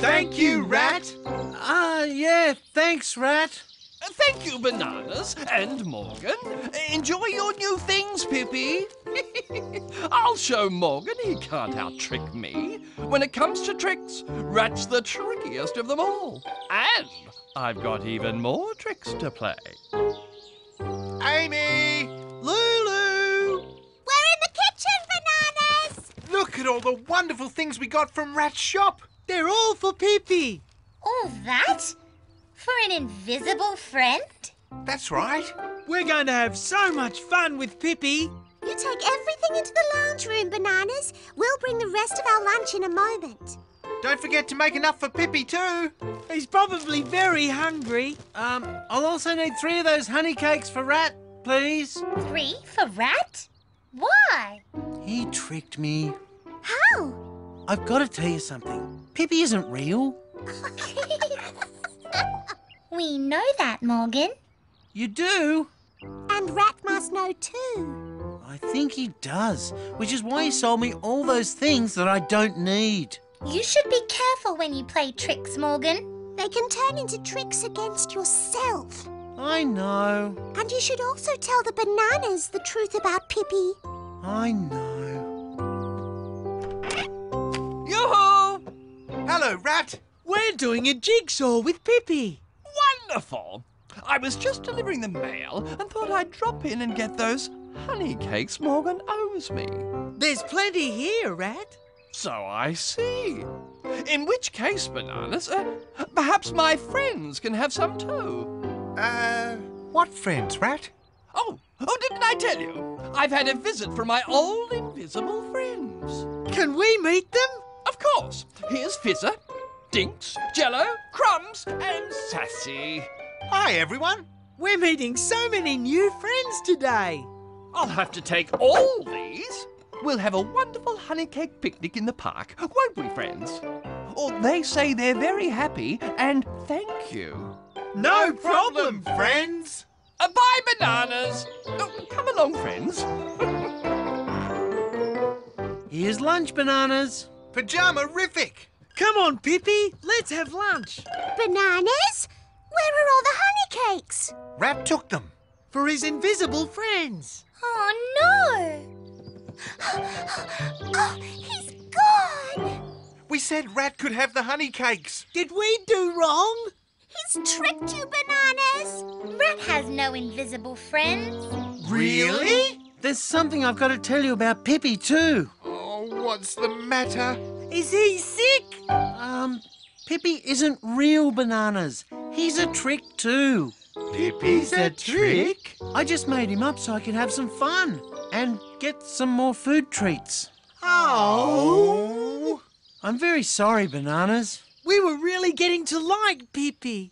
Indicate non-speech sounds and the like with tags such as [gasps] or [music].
Thank you, Rat. Ah, yeah, thanks, Rat. Thank you, Bananas and Morgan. Enjoy your new things, Pippi. [laughs] I'll show Morgan he can't out-trick me. When it comes to tricks, Rat's the trickiest of them all. And I've got even more tricks to play. Amy! Lulu! We're in the kitchen, Bananas! Look at all the wonderful things we got from Rat's shop. They're all for Pippi. All that? For an invisible friend? That's right. We're going to have so much fun with Pippi. You take everything into the lounge room, Bananas. We'll bring the rest of our lunch in a moment. Don't forget to make enough for Pippi too. He's probably very hungry. Um, I'll also need three of those honey cakes for Rat, please. Three for Rat? Why? He tricked me. How? I've got to tell you something. Pippi isn't real. [laughs] we know that, Morgan. You do? And Rat must know too. I think he does, which is why he sold me all those things that I don't need. You should be careful when you play tricks, Morgan. They can turn into tricks against yourself. I know. And you should also tell the bananas the truth about Pippi. I know. Hello, Rat. We're doing a jigsaw with Pippi. Wonderful! I was just delivering the mail and thought I'd drop in and get those honey cakes Morgan owes me. There's plenty here, Rat. So I see. In which case, Bananas, uh, perhaps my friends can have some too. Uh, what friends, Rat? Oh, oh, didn't I tell you? I've had a visit from my old invisible friends. Can we meet them? Of course. Here's Fizzer, Dinks, Jello, Crumbs, and Sassy. Hi, everyone. We're meeting so many new friends today. I'll have to take all these. We'll have a wonderful honey cake picnic in the park, won't we, friends? Oh, they say they're very happy and thank you. No problem, friends. Uh, bye, bananas. Oh, come along, friends. [laughs] Here's lunch, bananas. Pajama-rific. Come on, Pippi. Let's have lunch. Bananas? Where are all the honey cakes? Rat took them. For his invisible friends. Oh, no. [gasps] oh, he's gone. We said Rat could have the honey cakes. Did we do wrong? He's tricked you, Bananas. Rat has no invisible friends. Really? There's something I've got to tell you about Pippi, too. What's the matter? Is he sick? Um, Pippi isn't real bananas. He's a trick, too. Pippi's a trick? I just made him up so I can have some fun and get some more food treats. Oh. I'm very sorry, bananas. We were really getting to like Pippi.